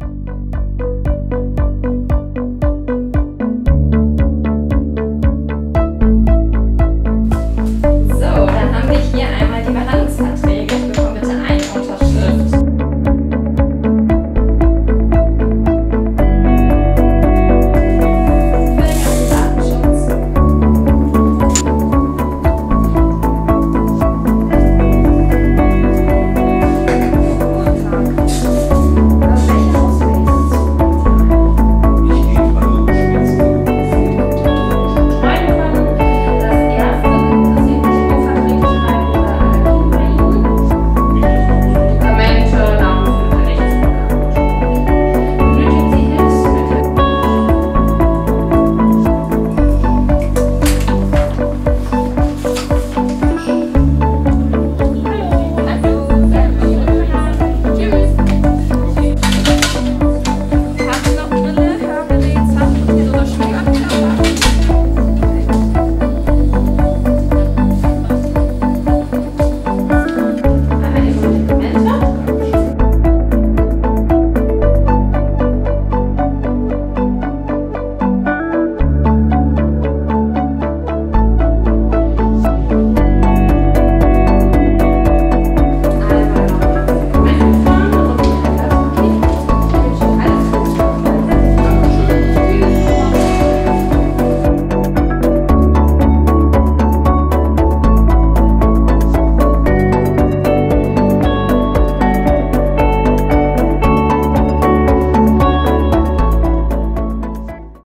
you